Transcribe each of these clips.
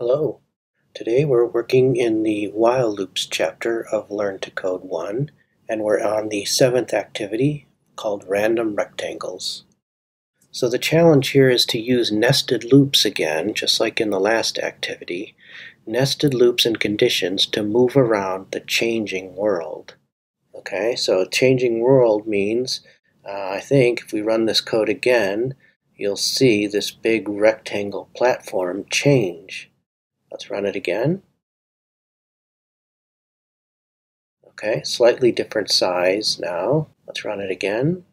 Hello. Today we're working in the while loops chapter of Learn to Code 1 and we're on the seventh activity called random rectangles. So the challenge here is to use nested loops again, just like in the last activity, nested loops and conditions to move around the changing world. Okay, so changing world means, uh, I think if we run this code again, you'll see this big rectangle platform change. Let's run it again. Okay, slightly different size now. Let's run it again.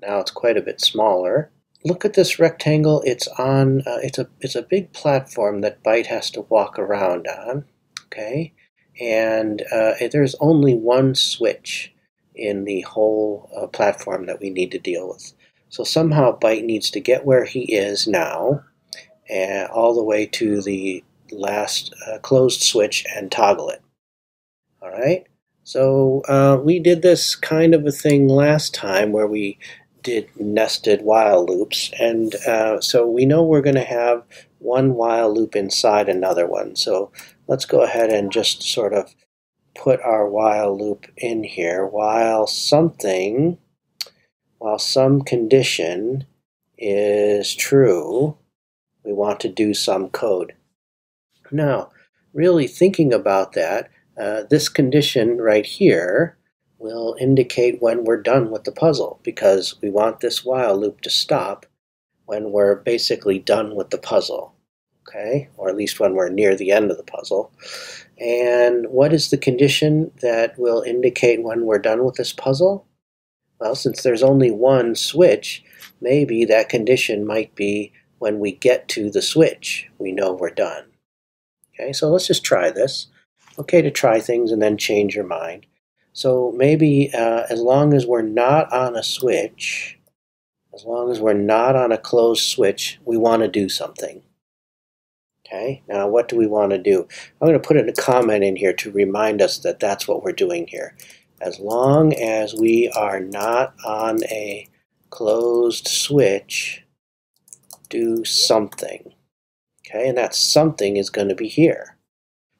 Now it's quite a bit smaller. Look at this rectangle. It's on. Uh, it's a. It's a big platform that Byte has to walk around on. Okay, and uh, there's only one switch in the whole uh, platform that we need to deal with. So somehow Byte needs to get where he is now and all the way to the last uh, closed switch and toggle it. All right. So uh, we did this kind of a thing last time where we did nested while loops, and uh, so we know we're going to have one while loop inside another one. So let's go ahead and just sort of put our while loop in here while something, while some condition is true, we want to do some code. Now, really thinking about that, uh, this condition right here will indicate when we're done with the puzzle because we want this while loop to stop when we're basically done with the puzzle, okay? Or at least when we're near the end of the puzzle. And what is the condition that will indicate when we're done with this puzzle? Well, since there's only one switch, maybe that condition might be when we get to the switch, we know we're done. Okay, so let's just try this. Okay to try things and then change your mind. So maybe uh, as long as we're not on a switch, as long as we're not on a closed switch, we want to do something. Okay, now what do we want to do? I'm going to put in a comment in here to remind us that that's what we're doing here. As long as we are not on a closed switch, do something. Okay, and that something is going to be here.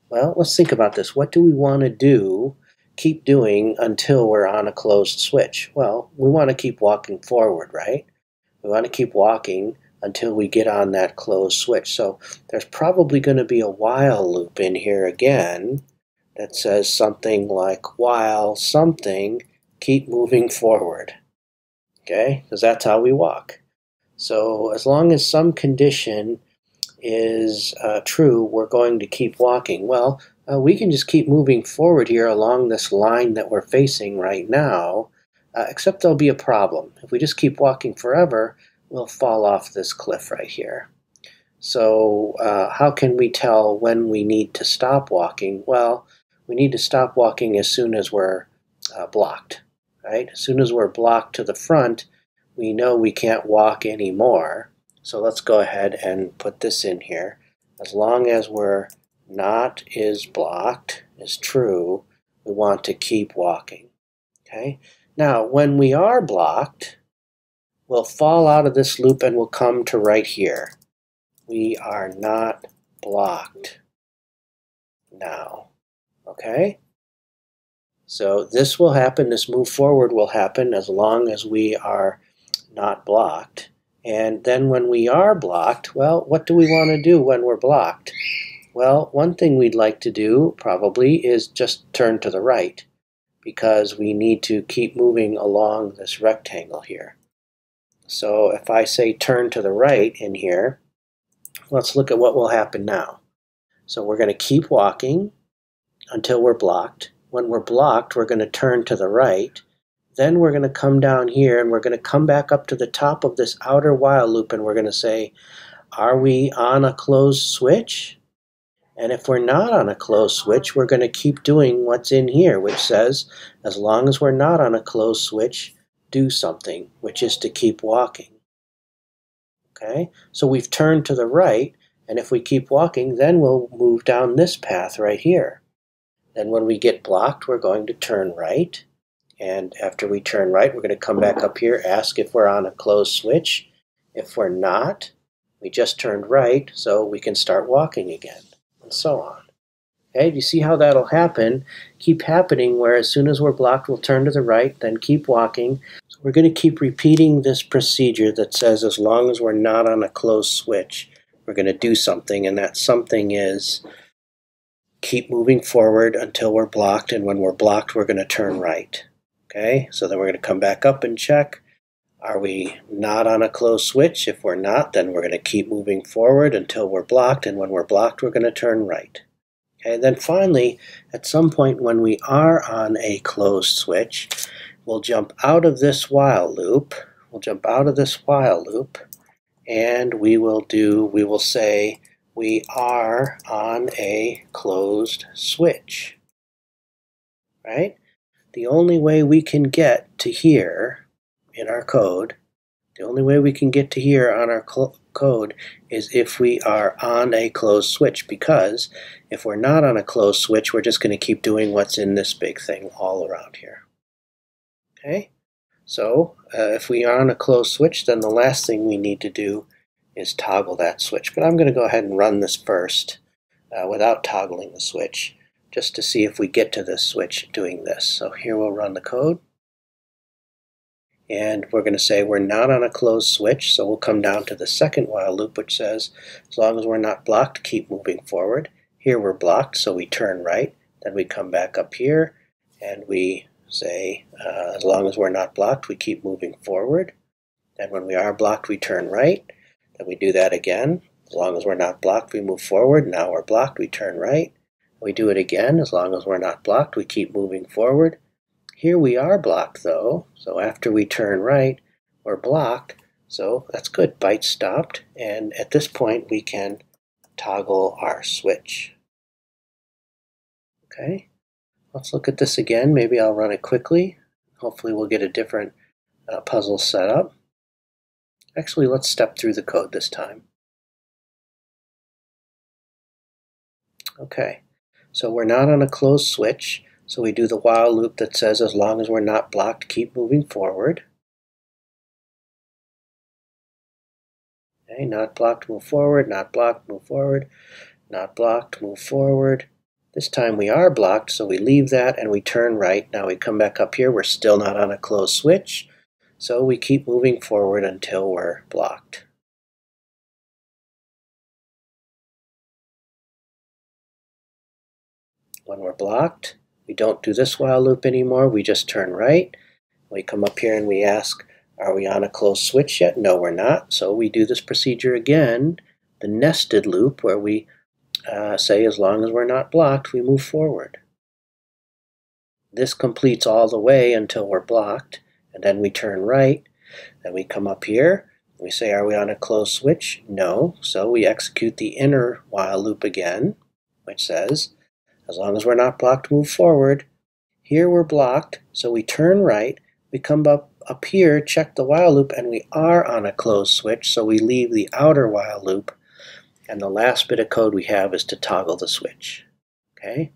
Well, let's think about this. What do we want to do, keep doing until we're on a closed switch? Well, we want to keep walking forward, right? We want to keep walking until we get on that closed switch. So there's probably going to be a while loop in here again that says something like while something, keep moving forward. Okay, because that's how we walk. So as long as some condition is uh, true, we're going to keep walking. Well, uh, we can just keep moving forward here along this line that we're facing right now, uh, except there'll be a problem. If we just keep walking forever, we'll fall off this cliff right here. So uh, how can we tell when we need to stop walking? Well, we need to stop walking as soon as we're uh, blocked, right? As soon as we're blocked to the front, we know we can't walk anymore. So let's go ahead and put this in here. As long as we're not is blocked is true, we want to keep walking. Okay. Now, when we are blocked, we'll fall out of this loop and we'll come to right here. We are not blocked now. Okay? So this will happen, this move forward will happen as long as we are not blocked. And then when we are blocked, well, what do we want to do when we're blocked? Well, one thing we'd like to do probably is just turn to the right because we need to keep moving along this rectangle here. So if I say turn to the right in here, let's look at what will happen now. So we're going to keep walking until we're blocked. When we're blocked, we're going to turn to the right then we're going to come down here and we're going to come back up to the top of this outer while loop and we're going to say, are we on a closed switch? And if we're not on a closed switch, we're going to keep doing what's in here, which says, as long as we're not on a closed switch, do something, which is to keep walking. Okay, so we've turned to the right, and if we keep walking, then we'll move down this path right here. Then when we get blocked, we're going to turn right, and after we turn right, we're going to come back up here, ask if we're on a closed switch. If we're not, We just turned right, so we can start walking again, and so on. Okay, do you see how that'll happen? Keep happening where as soon as we're blocked, we'll turn to the right, then keep walking. So we're going to keep repeating this procedure that says as long as we're not on a closed switch, we're going to do something, and that something is keep moving forward until we're blocked, and when we're blocked, we're going to turn right. Okay, so then we're going to come back up and check. Are we not on a closed switch? If we're not, then we're going to keep moving forward until we're blocked, and when we're blocked, we're going to turn right. Okay, and then finally, at some point when we are on a closed switch, we'll jump out of this while loop. We'll jump out of this while loop, and we will do, we will say, we are on a closed switch. Right? The only way we can get to here in our code, the only way we can get to here on our code is if we are on a closed switch because if we're not on a closed switch, we're just going to keep doing what's in this big thing all around here. Okay? So uh, if we are on a closed switch, then the last thing we need to do is toggle that switch. But I'm going to go ahead and run this first uh, without toggling the switch just to see if we get to this switch doing this. So here we'll run the code. And we're going to say we're not on a closed switch, so we'll come down to the second while loop, which says as long as we're not blocked, keep moving forward. Here we're blocked, so we turn right. Then we come back up here, and we say uh, as long as we're not blocked, we keep moving forward. And when we are blocked, we turn right. Then we do that again. As long as we're not blocked, we move forward. Now we're blocked, we turn right. We do it again. As long as we're not blocked, we keep moving forward. Here we are blocked though, so after we turn right, we're blocked. So that's good, byte stopped. And at this point, we can toggle our switch. Okay, let's look at this again. Maybe I'll run it quickly. Hopefully we'll get a different uh, puzzle set up. Actually, let's step through the code this time. Okay, so we're not on a closed switch, so we do the while loop that says as long as we're not blocked, keep moving forward. Okay, not blocked, move forward, not blocked, move forward, not blocked, move forward. This time we are blocked, so we leave that and we turn right. Now we come back up here, we're still not on a closed switch, so we keep moving forward until we're blocked. When we're blocked, we don't do this while loop anymore, we just turn right. We come up here and we ask, are we on a closed switch yet? No, we're not. So we do this procedure again, the nested loop, where we uh, say as long as we're not blocked, we move forward. This completes all the way until we're blocked and then we turn right. Then we come up here. We say, are we on a closed switch? No. So we execute the inner while loop again, which says, as long as we're not blocked, move forward. Here we're blocked, so we turn right. We come up, up here, check the while loop, and we are on a closed switch, so we leave the outer while loop. And the last bit of code we have is to toggle the switch. Okay?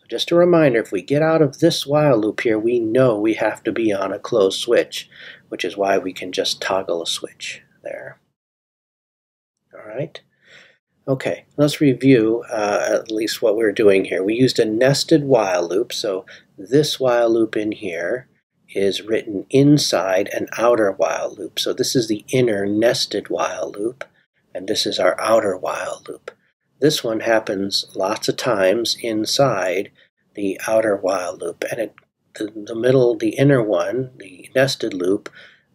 So Just a reminder, if we get out of this while loop here, we know we have to be on a closed switch, which is why we can just toggle a switch there. All right. Okay, let's review uh, at least what we're doing here. We used a nested while loop, so this while loop in here is written inside an outer while loop. So this is the inner nested while loop, and this is our outer while loop. This one happens lots of times inside the outer while loop, and it, the, the middle, the inner one, the nested loop,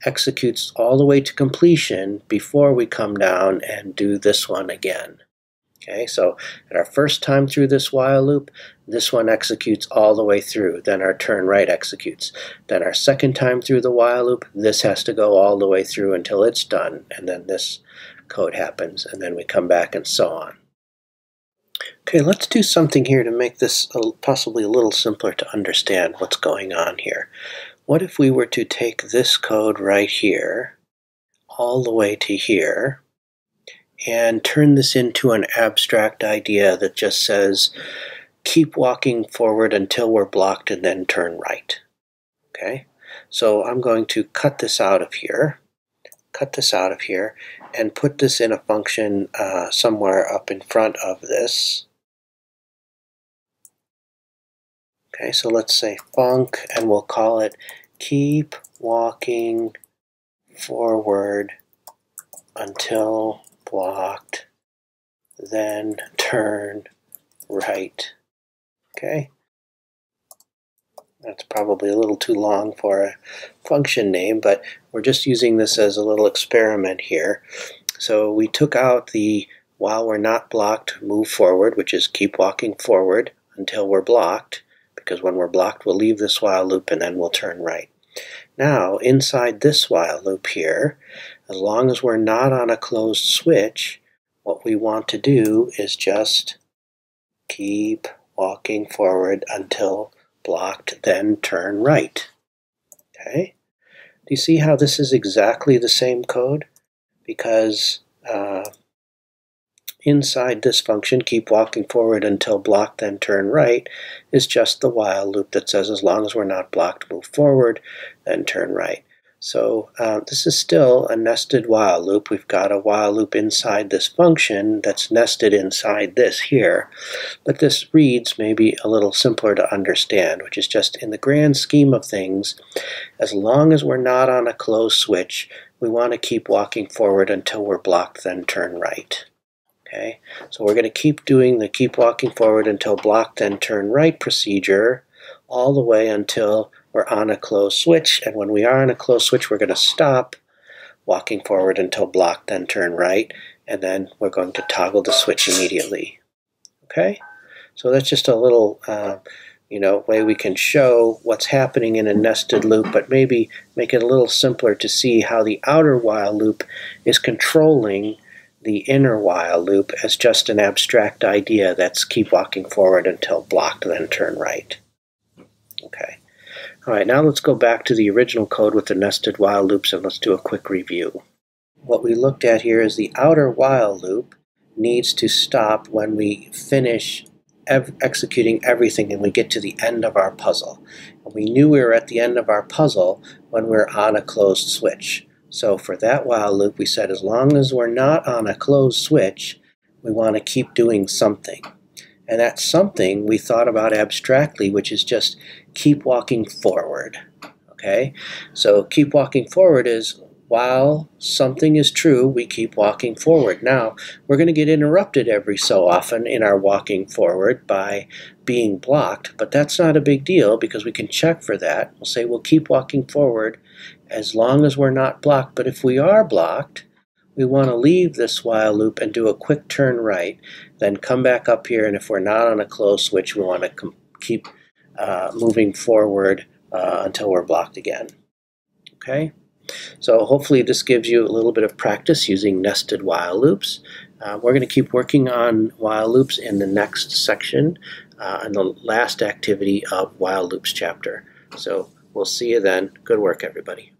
executes all the way to completion before we come down and do this one again. Okay, so at our first time through this while loop, this one executes all the way through. Then our turn right executes. Then our second time through the while loop, this has to go all the way through until it's done. And then this code happens. And then we come back and so on. Okay, let's do something here to make this possibly a little simpler to understand what's going on here. What if we were to take this code right here, all the way to here, and turn this into an abstract idea that just says, keep walking forward until we're blocked and then turn right. Okay, so I'm going to cut this out of here. cut this out of here and put this in a function uh, somewhere up in front of this. Okay, so let's say func, and we'll call it keep walking forward until blocked, then turn right. Okay, that's probably a little too long for a function name, but we're just using this as a little experiment here. So we took out the while we're not blocked, move forward, which is keep walking forward until we're blocked, because when we're blocked, we'll leave this while loop and then we'll turn right. Now, inside this while loop here, as long as we're not on a closed switch, what we want to do is just keep walking forward until blocked, then turn right. Okay? Do you see how this is exactly the same code? Because uh, inside this function, keep walking forward until blocked, then turn right, is just the while loop that says as long as we're not blocked, move forward, then turn right. So uh, this is still a nested while loop. We've got a while loop inside this function that's nested inside this here. But this reads maybe a little simpler to understand, which is just in the grand scheme of things, as long as we're not on a closed switch, we want to keep walking forward until we're blocked, then turn right. Okay, so we're going to keep doing the keep walking forward until blocked, then turn right procedure all the way until we're on a closed switch, and when we are on a closed switch, we're going to stop walking forward until blocked, then turn right, and then we're going to toggle the switch immediately. Okay? So that's just a little, uh, you know, way we can show what's happening in a nested loop, but maybe make it a little simpler to see how the outer while loop is controlling the inner while loop as just an abstract idea that's keep walking forward until blocked, then turn right. Okay. All right, now let's go back to the original code with the nested while loops and let's do a quick review. What we looked at here is the outer while loop needs to stop when we finish ev executing everything and we get to the end of our puzzle. And we knew we were at the end of our puzzle when we we're on a closed switch. So for that while loop, we said as long as we're not on a closed switch, we want to keep doing something. And that something we thought about abstractly, which is just keep walking forward. Okay? So keep walking forward is while something is true, we keep walking forward. Now, we're going to get interrupted every so often in our walking forward by being blocked, but that's not a big deal because we can check for that. We'll say we'll keep walking forward as long as we're not blocked, but if we are blocked, we want to leave this while loop and do a quick turn right, then come back up here, and if we're not on a close switch, we want to keep uh, moving forward uh, until we're blocked again. Okay, so hopefully this gives you a little bit of practice using nested while loops. Uh, we're going to keep working on while loops in the next section uh, in the last activity of while loops chapter. So we'll see you then. Good work, everybody.